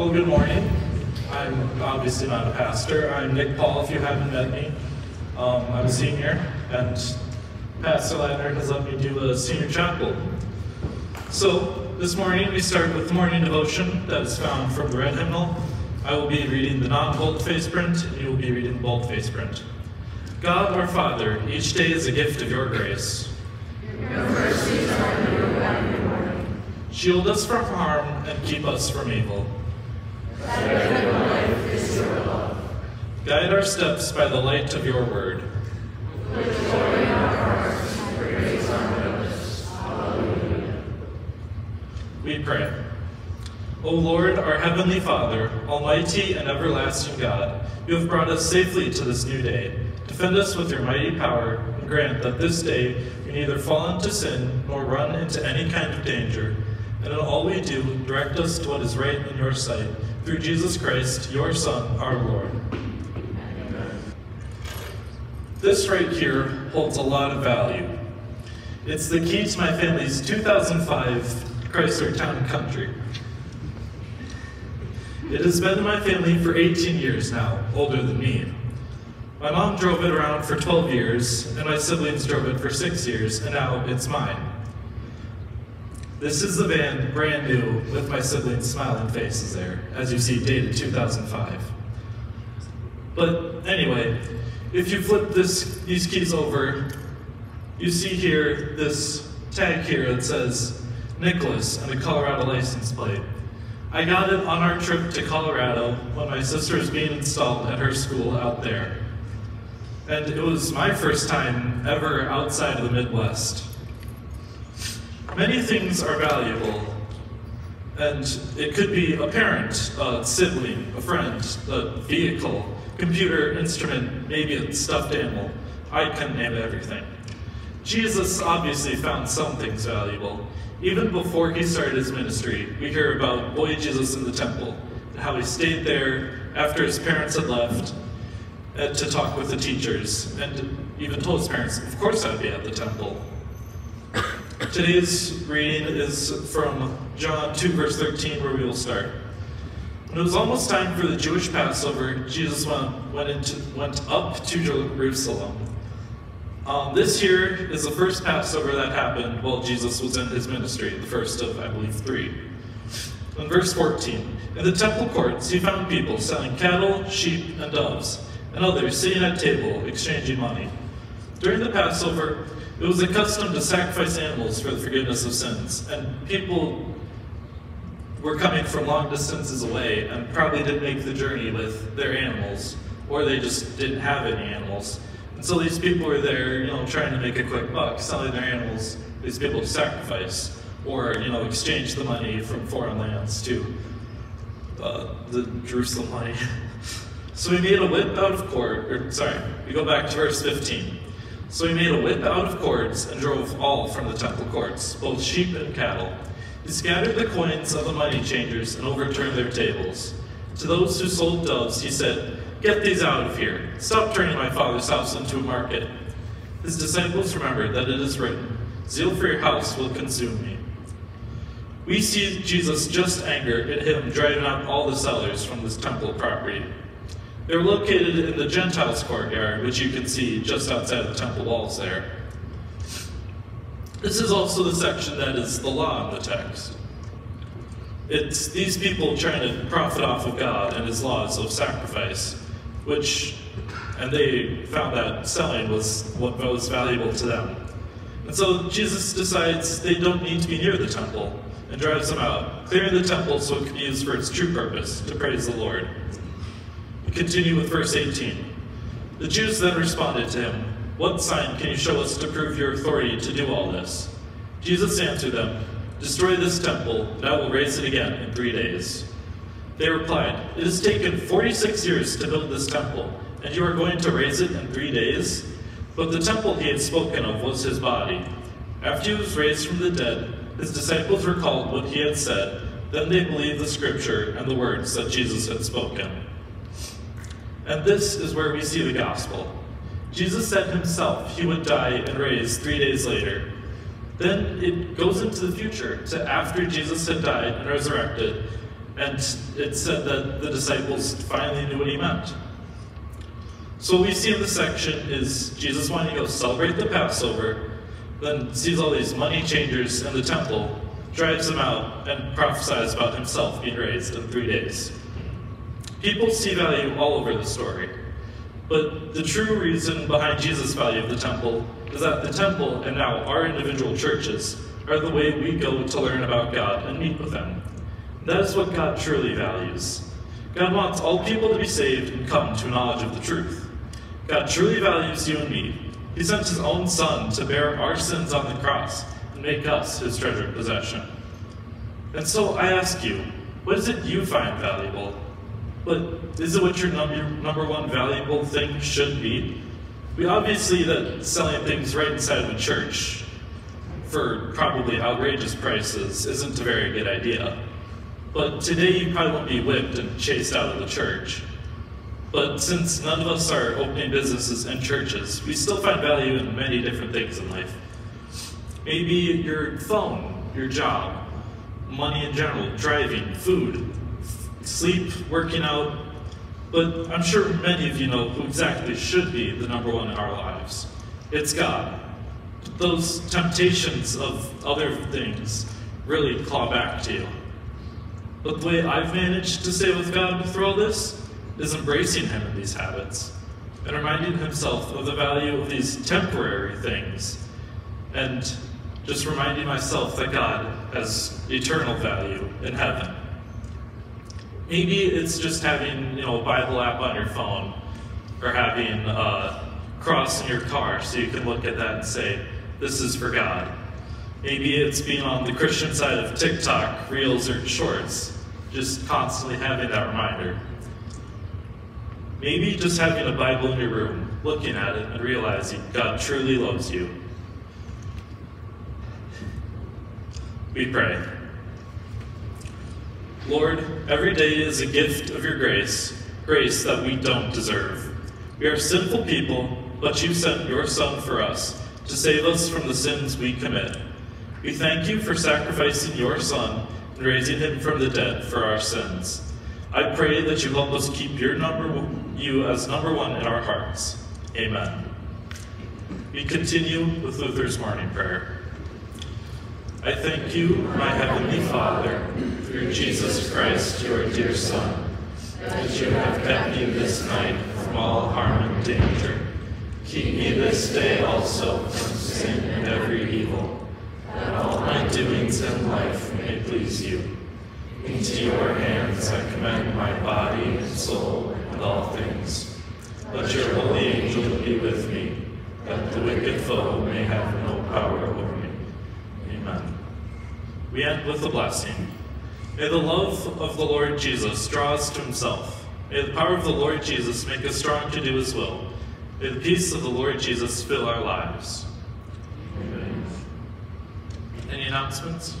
Well, good morning. I'm obviously not a pastor. I'm Nick Paul, if you haven't met me. Um, I'm a senior, and Pastor Ladner has let me do a senior chapel. So, this morning we start with the morning devotion that is found from the red hymnal. I will be reading the non-boldface print, and you will be reading the boldface print. God our Father, each day is a gift of your grace. Your mercies are new every morning. Shield us from harm and keep us from evil. Guide our steps by the light of your word. We pray. O Lord, our heavenly Father, almighty and everlasting God, you have brought us safely to this new day. Defend us with your mighty power, and grant that this day we neither fall into sin nor run into any kind of danger. And in all we do, direct us to what is right in your sight, through Jesus Christ, your Son, our Lord. This right here holds a lot of value. It's the key to my family's 2005 Chrysler Town Country. It has been in my family for 18 years now, older than me. My mom drove it around for 12 years, and my siblings drove it for six years, and now it's mine. This is the van, brand new, with my siblings' smiling faces there, as you see, dated 2005. But anyway, if you flip this, these keys over, you see here this tag here that says Nicholas and a Colorado license plate. I got it on our trip to Colorado when my sister was being installed at her school out there. And it was my first time ever outside of the Midwest. Many things are valuable, and it could be a parent, a sibling, a friend, a vehicle, computer, instrument, maybe a stuffed animal. I can name everything. Jesus obviously found some things valuable. Even before he started his ministry, we hear about boy Jesus in the temple, and how he stayed there after his parents had left to talk with the teachers, and even told his parents, of course I'd be at the temple. Today's reading is from John 2, verse 13, where we will start. When it was almost time for the Jewish Passover, Jesus went, went, into, went up to Jerusalem. Um, this here is the first Passover that happened while Jesus was in his ministry, the first of, I believe, three. In verse 14, in the temple courts he found people selling cattle, sheep, and doves, and others sitting at table exchanging money. During the Passover, it was a custom to sacrifice animals for the forgiveness of sins, and people were coming from long distances away and probably didn't make the journey with their animals, or they just didn't have any animals. And so these people were there, you know, trying to make a quick buck, selling their animals, these people to sacrifice, or, you know, exchange the money from foreign lands to uh, the Jerusalem money. so we made a whip out of cord, or sorry, we go back to verse 15. So he made a whip out of cords and drove all from the temple courts, both sheep and cattle. He scattered the coins of the money changers and overturned their tables. To those who sold doves, he said, Get these out of here. Stop turning my father's house into a market. His disciples remembered that it is written, Zeal for your house will consume me. We see Jesus just angered at him driving out all the sellers from this temple property. They're located in the Gentiles' courtyard, which you can see just outside the temple walls there. This is also the section that is the law in the text. It's these people trying to profit off of God and his laws of sacrifice, which, and they found that selling was what was valuable to them. And so Jesus decides they don't need to be near the temple and drives them out, clearing the temple so it can be used for its true purpose, to praise the Lord. Continue with verse 18. The Jews then responded to him, What sign can you show us to prove your authority to do all this? Jesus answered them, Destroy this temple, and I will raise it again in three days. They replied, It has taken 46 years to build this temple, and you are going to raise it in three days? But the temple he had spoken of was his body. After he was raised from the dead, his disciples recalled what he had said. Then they believed the scripture and the words that Jesus had spoken. And this is where we see the gospel. Jesus said himself he would die and raise three days later. Then it goes into the future to after Jesus had died and resurrected, And it said that the disciples finally knew what he meant. So what we see in this section is Jesus wanting to go celebrate the Passover, then sees all these money changers in the temple, drives them out, and prophesies about himself being raised in three days. People see value all over the story, but the true reason behind Jesus' value of the temple is that the temple, and now our individual churches, are the way we go to learn about God and meet with Him. That is what God truly values. God wants all people to be saved and come to a knowledge of the truth. God truly values you and me. He sent His own Son to bear our sins on the cross and make us His treasured possession. And so I ask you, what is it you find valuable? But is it what your number, number one valuable thing should be? We obviously that selling things right inside of a church for probably outrageous prices isn't a very good idea. But today you probably won't be whipped and chased out of the church. But since none of us are opening businesses and churches, we still find value in many different things in life. Maybe your phone, your job, money in general, driving, food, sleep, working out. But I'm sure many of you know who exactly should be the number one in our lives. It's God. Those temptations of other things really claw back to you. But the way I've managed to stay with God through all this is embracing Him in these habits and reminding himself of the value of these temporary things and just reminding myself that God has eternal value in heaven. Maybe it's just having you know a Bible app on your phone or having a cross in your car so you can look at that and say, this is for God. Maybe it's being on the Christian side of TikTok, Reels, or Shorts, just constantly having that reminder. Maybe just having a Bible in your room, looking at it and realizing God truly loves you. We pray. Lord, every day is a gift of your grace, grace that we don't deserve. We are sinful people, but you sent your Son for us to save us from the sins we commit. We thank you for sacrificing your Son and raising him from the dead for our sins. I pray that you help us keep your number you as number one in our hearts. Amen. We continue with Luther's morning prayer. I thank you, my heavenly Father, through Jesus Christ, your dear Son, that you have kept me this night from all harm and danger Keep me this day also from sin and every evil, that all my doings in life may please you. Into your hands I commend my body and soul and all things. Let your holy angel be with me, that the wicked foe may have no power over me. Amen. We end with a blessing. May the love of the Lord Jesus draw us to himself. May the power of the Lord Jesus make us strong to do his will. May the peace of the Lord Jesus fill our lives. Amen. Any announcements?